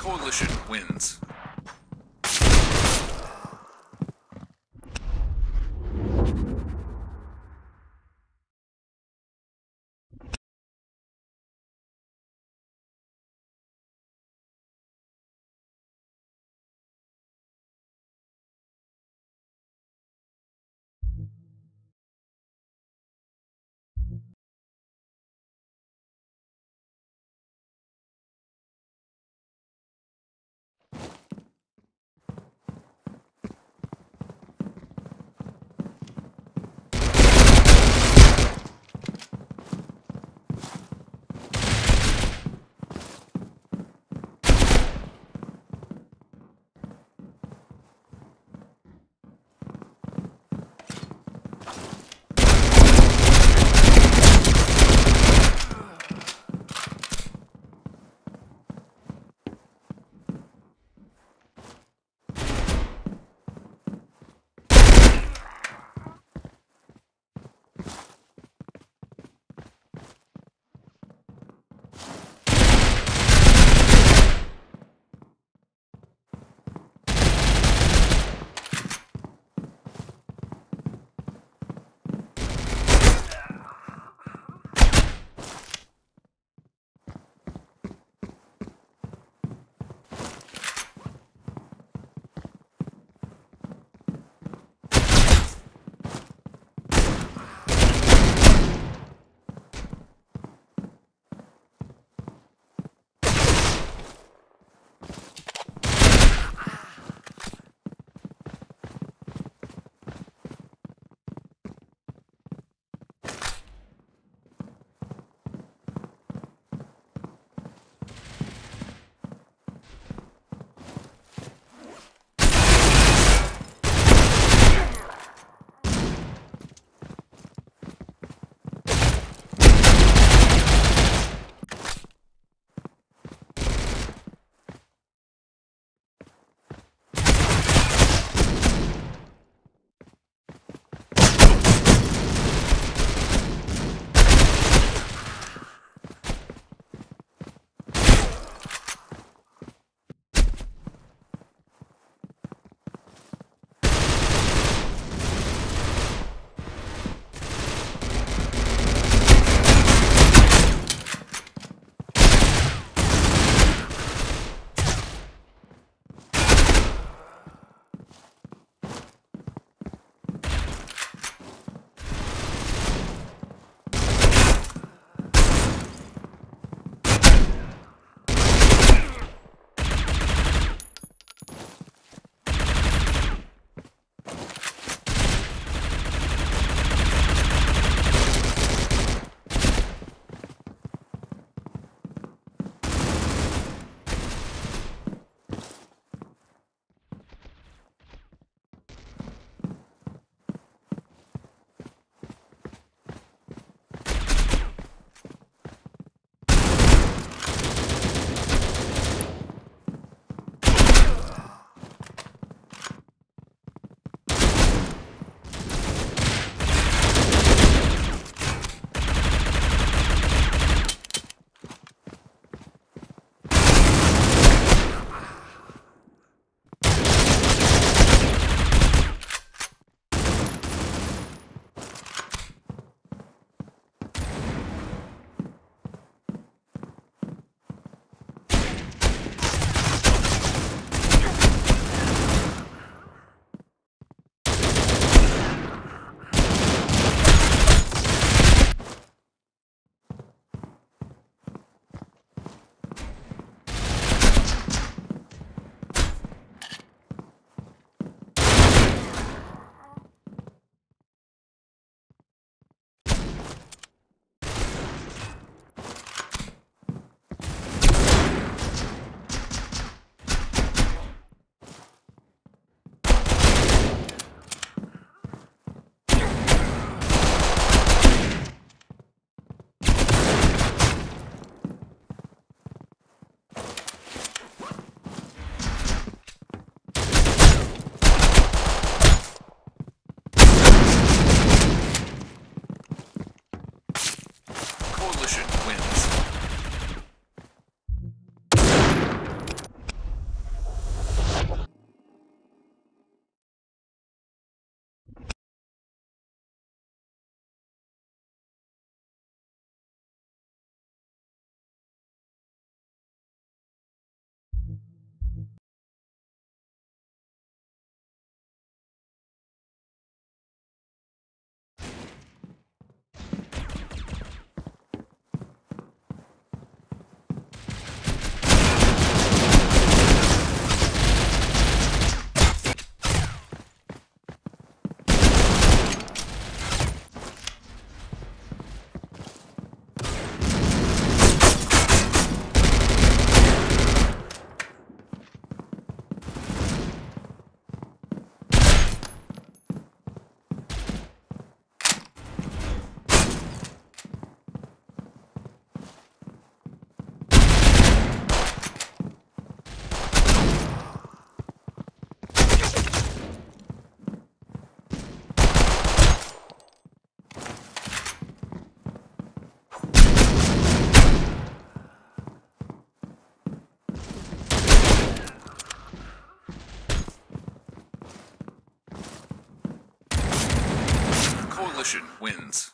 Coalition wins. Wins.